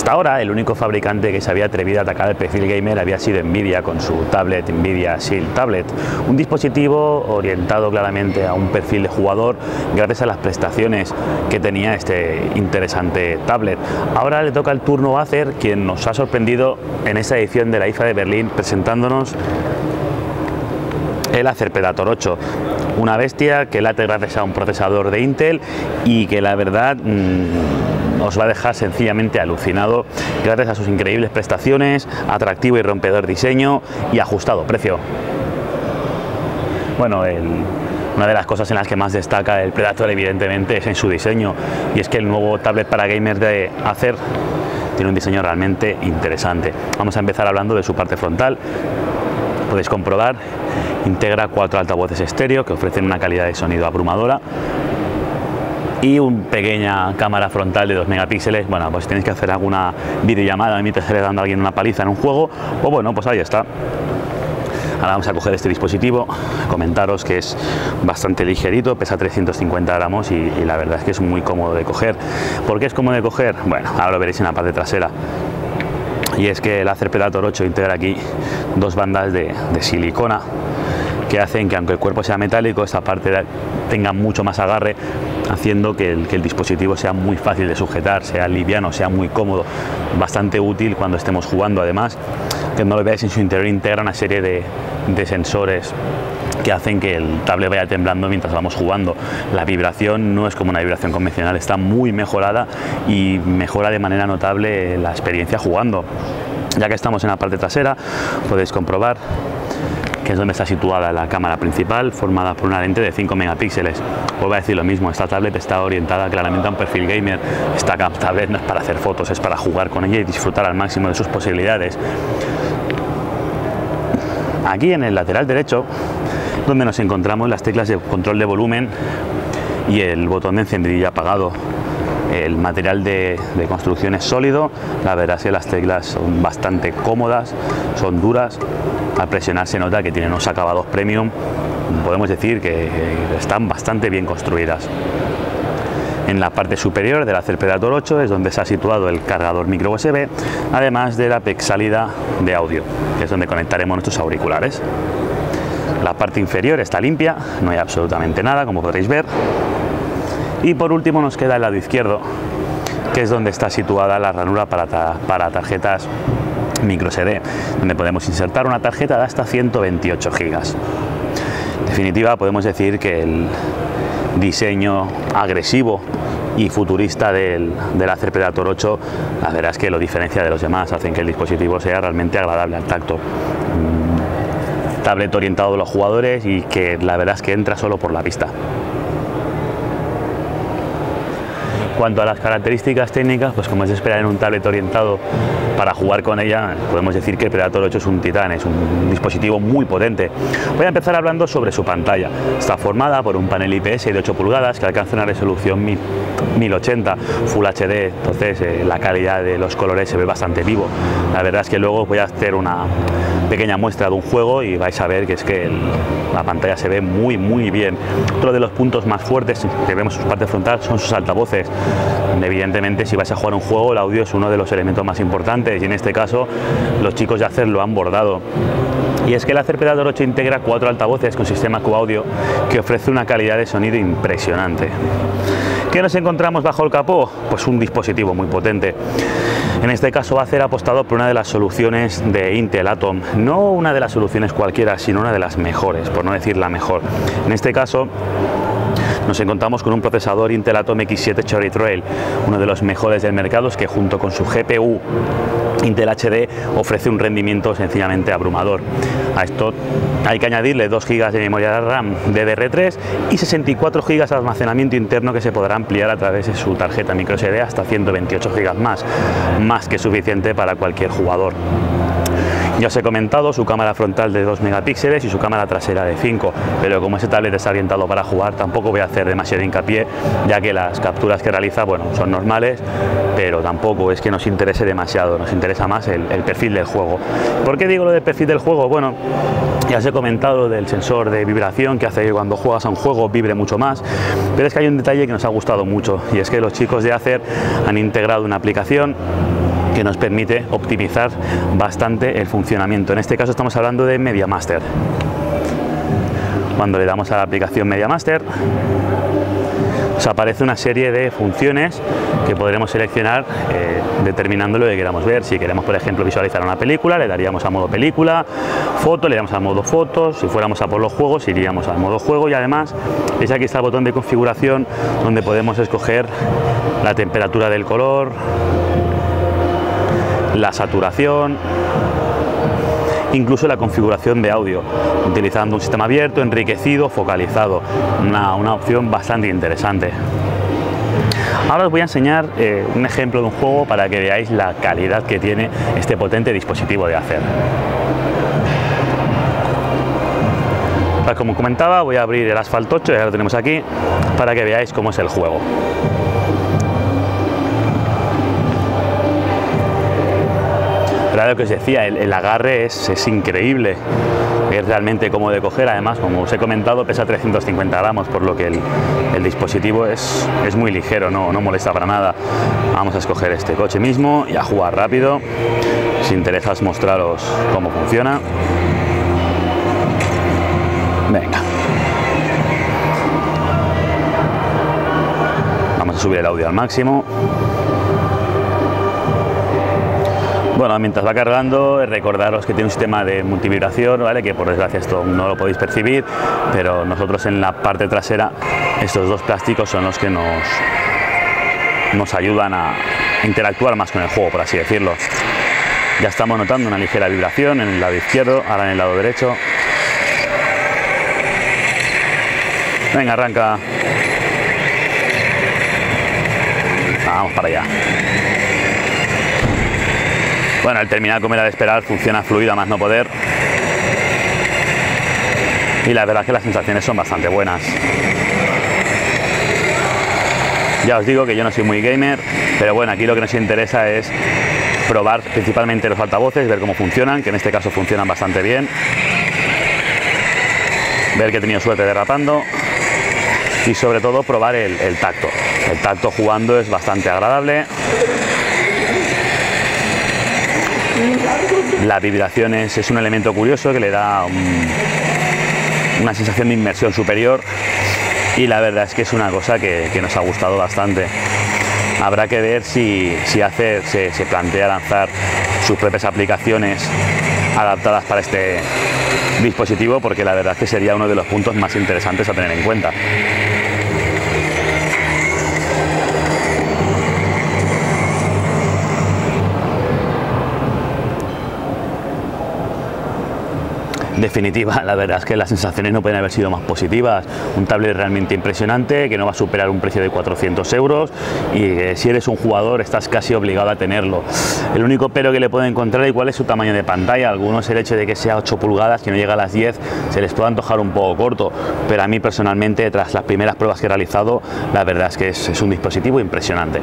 Hasta ahora, el único fabricante que se había atrevido a atacar el perfil gamer había sido Nvidia con su tablet Nvidia Shield Tablet, un dispositivo orientado claramente a un perfil de jugador gracias a las prestaciones que tenía este interesante tablet. Ahora le toca el turno a Acer, quien nos ha sorprendido en esta edición de la IFA de Berlín presentándonos el Acer Predator 8, una bestia que late gracias a un procesador de Intel y que la verdad mmm, os va a dejar sencillamente alucinado gracias a sus increíbles prestaciones, atractivo y rompedor diseño y ajustado precio. Bueno, una de las cosas en las que más destaca el Predator evidentemente es en su diseño y es que el nuevo tablet para gamers de Acer tiene un diseño realmente interesante. Vamos a empezar hablando de su parte frontal. Podéis comprobar, integra cuatro altavoces estéreo que ofrecen una calidad de sonido abrumadora y una pequeña cámara frontal de 2 megapíxeles. Bueno, pues tenéis que hacer alguna videollamada mientras le dando a alguien una paliza en un juego, pues bueno, pues ahí está. Ahora vamos a coger este dispositivo, comentaros que es bastante ligerito, pesa 350 gramos y, y, la verdad es que es muy cómodo de coger. ¿Por qué es cómodo de coger? Bueno, ahora lo veréis en la parte trasera. Y es que el Acer Predator 8 integra aquí dos bandas de, de silicona que hacen que aunque el cuerpo sea metálico, esta parte tenga mucho más agarre, haciendo que el, dispositivo sea muy fácil de sujetar, sea liviano, sea muy cómodo, bastante útil cuando estemos jugando. Además, que no lo veáis en su interior integra una serie de, de sensores que hacen que el tablet vaya temblando mientras vamos jugando. La vibración no es como una vibración convencional, está muy mejorada y mejora de manera notable la experiencia jugando. Ya que estamos en la parte trasera, podéis comprobar es donde está situada la cámara principal, formada por una lente de 5 megapíxeles. Vuelvo a decir lo mismo, esta tablet está orientada claramente a un perfil gamer. Esta tablet no es para hacer fotos, es para jugar con ella y disfrutar al máximo de sus posibilidades. Aquí en el lateral derecho, donde nos encontramos las teclas de control de volumen y el botón de encendido y apagado. El material de, de, construcción es sólido, la verdad es que las teclas son bastante cómodas, son duras, al presionar se nota que tienen unos acabados premium, podemos decir que están bastante bien construidas. En la parte superior del Acer Predator 8 es donde se ha situado el cargador micro USB, además de la salida de audio, que es donde conectaremos nuestros auriculares. La parte inferior está limpia, no hay absolutamente nada, como podréis ver. Y por último nos queda el lado izquierdo, que es donde está situada la ranura para, ta para tarjetas micro SD, donde podemos insertar una tarjeta de hasta 128 gigas. En definitiva, podemos decir que el diseño agresivo y futurista del, del Acer Predator 8, la verdad es que lo diferencia de los demás, hacen que el dispositivo sea realmente agradable al tacto. Un tablet orientado a los jugadores y que la verdad es que entra solo por la vista. Cuanto a las características técnicas, pues como es de esperar en un tablet orientado para jugar con ella, podemos decir que el Predator 8 es un titán, es un dispositivo muy potente. Voy a empezar hablando sobre su pantalla. Está formada por un panel IPS de 8 pulgadas que alcanza una resolución 1080 Full HD, entonces eh, la calidad de los colores se ve bastante vivo. La verdad es que luego voy a hacer una pequeña muestra de un juego y vais a ver que es que la pantalla se ve muy muy bien. Otro de los puntos más fuertes que vemos en su parte frontal son sus altavoces. Evidentemente si vais a jugar un juego el audio es uno de los elementos más importantes y en este caso los chicos de Acer lo han bordado. Y es que el Acer Predator 8 integra cuatro altavoces con sistema Q-Audio que ofrece una calidad de sonido impresionante. ¿Qué nos encontramos bajo el capó? Pues un dispositivo muy potente. En este caso va a ser apostado por una de las soluciones de Intel Atom, no una de las soluciones cualquiera, sino una de las mejores, por no decir la mejor. En este caso nos encontramos con un procesador Intel Atom X7 Cherry Trail, uno de los mejores del mercado que junto con su GPU Intel HD ofrece un rendimiento sencillamente abrumador. A esto hay que añadirle 2 GB de memoria de RAM DDR3 y 64 GB de almacenamiento interno que se podrá ampliar a través de su tarjeta microSD hasta 128 GB más, más que suficiente para cualquier jugador. Ya os he comentado su cámara frontal de 2 megapíxeles y su cámara trasera de 5, pero como ese tablet está orientado para jugar, tampoco voy a hacer demasiado hincapié, ya que las capturas que realiza, bueno, son normales, pero tampoco es que nos interese demasiado, nos interesa más el, el perfil del juego. ¿Por qué digo lo del perfil del juego? Bueno, ya os he comentado del sensor de vibración que hace que cuando juegas a un juego vibre mucho más, pero es que hay un detalle que nos ha gustado mucho y es que los chicos de Acer han integrado una aplicación que nos permite optimizar bastante el funcionamiento. En este caso estamos hablando de MediaMaster. Cuando le damos a la aplicación MediaMaster, nos aparece una serie de funciones que podremos seleccionar eh, determinando lo que queramos ver. Si queremos, por ejemplo, visualizar una película, le daríamos a modo película, foto, le damos a modo fotos, si fuéramos a por los juegos, iríamos al modo juego y además es aquí está el botón de configuración donde podemos escoger la temperatura del color, la saturación, incluso la configuración de audio, utilizando un sistema abierto, enriquecido, focalizado, una, opción bastante interesante. Ahora os voy a enseñar eh, un ejemplo de un juego para que veáis la calidad que tiene este potente dispositivo de hacer. como comentaba, voy a abrir el Asphalt 8, ya lo tenemos aquí, para que veáis cómo es el juego. Lo que os decía, el, agarre es, increíble, es realmente cómodo de coger, además como os he comentado pesa 350 gramos, por lo que el, dispositivo es, es, muy ligero, no, no molesta para nada. Vamos a escoger este coche mismo y a jugar rápido, si interesa mostraros cómo funciona. Venga. Vamos a subir el audio al máximo. Bueno, mientras va cargando, recordaros que tiene un sistema de multivibración, ¿vale? que por desgracia esto no lo podéis percibir, pero nosotros en la parte trasera, estos dos plásticos son los que nos, nos ayudan a interactuar más con el juego, por así decirlo. Ya estamos notando una ligera vibración en el lado izquierdo, ahora en el lado derecho. Venga, arranca. Vamos para allá. Bueno, el terminal como era de esperar funciona fluido más no poder. Y la verdad es que las sensaciones son bastante buenas. Ya os digo que yo no soy muy gamer, pero bueno, aquí lo que nos interesa es probar principalmente los altavoces, ver cómo funcionan, que en este caso funcionan bastante bien. Ver que he tenido suerte derrapando y sobre todo probar el tacto. El tacto jugando es bastante agradable. La vibración es, un elemento curioso que le da una sensación de inmersión superior y la verdad es que es una cosa que, nos ha gustado bastante. Habrá que ver si, si se plantea lanzar sus propias aplicaciones adaptadas para este dispositivo porque la verdad es que sería uno de los puntos más interesantes a tener en cuenta. Definitiva, la verdad es que las sensaciones no pueden haber sido más positivas. Un tablet realmente impresionante que no va a superar un precio de 400 euros y si eres un jugador estás casi obligado a tenerlo. El único pero que le puedo encontrar igual es su tamaño de pantalla. Algunos el hecho de que sea 8 pulgadas, que no llega a las 10, se les puede antojar un poco corto, pero a mí personalmente, tras las primeras pruebas que he realizado, la verdad es que es un dispositivo impresionante.